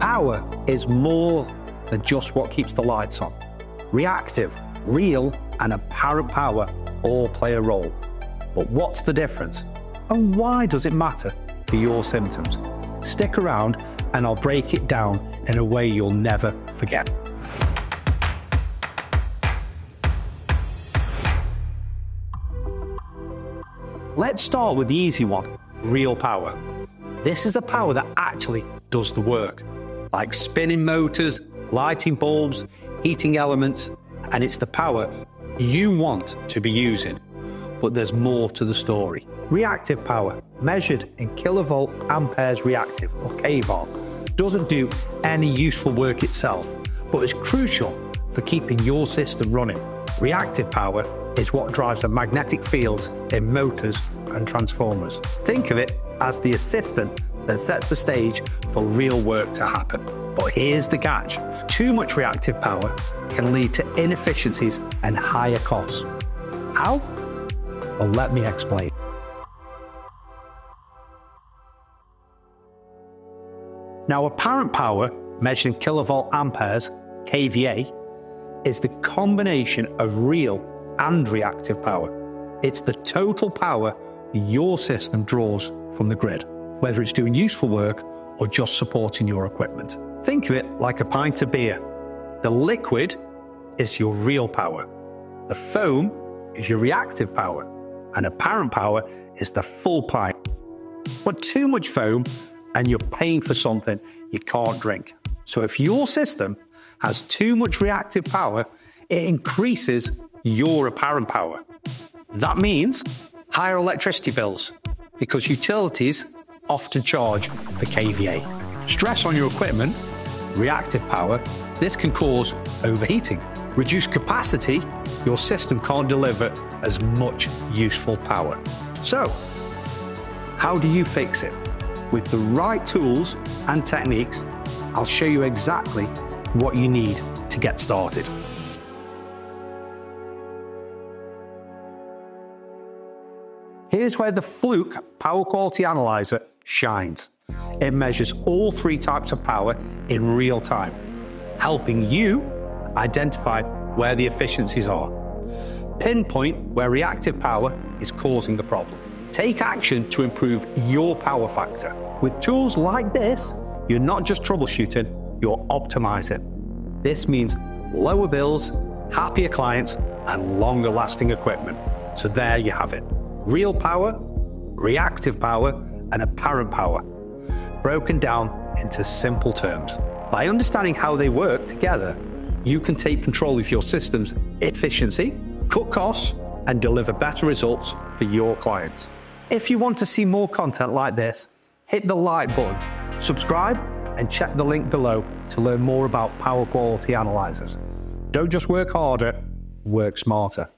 Power is more than just what keeps the lights on. Reactive, real, and apparent power all play a role. But what's the difference? And why does it matter for your symptoms? Stick around and I'll break it down in a way you'll never forget. Let's start with the easy one real power. This is the power that actually does the work, like spinning motors, lighting bulbs, heating elements, and it's the power you want to be using. But there's more to the story. Reactive power, measured in kilovolt amperes reactive, or kVAR, doesn't do any useful work itself, but is crucial for keeping your system running. Reactive power is what drives the magnetic fields in motors and transformers. Think of it as the assistant that sets the stage for real work to happen. But here's the catch too much reactive power can lead to inefficiencies and higher costs. How? Well, let me explain. Now, apparent power, measured in kilovolt amperes, kVA, is the combination of real and reactive power. It's the total power your system draws from the grid, whether it's doing useful work or just supporting your equipment. Think of it like a pint of beer. The liquid is your real power. The foam is your reactive power. And apparent power is the full pint. But too much foam and you're paying for something you can't drink. So if your system has too much reactive power, it increases your apparent power. That means higher electricity bills because utilities often charge for kVA. Stress on your equipment, reactive power, this can cause overheating. Reduced capacity, your system can't deliver as much useful power. So, how do you fix it? With the right tools and techniques, I'll show you exactly what you need to get started. Here's where the Fluke Power Quality Analyzer shines. It measures all three types of power in real time, helping you identify where the efficiencies are, pinpoint where reactive power is causing the problem. Take action to improve your power factor. With tools like this, you're not just troubleshooting, you're optimizing. This means lower bills, happier clients, and longer lasting equipment. So there you have it real power, reactive power, and apparent power, broken down into simple terms. By understanding how they work together, you can take control of your system's efficiency, cut costs, and deliver better results for your clients. If you want to see more content like this, hit the like button, subscribe, and check the link below to learn more about power quality analyzers. Don't just work harder, work smarter.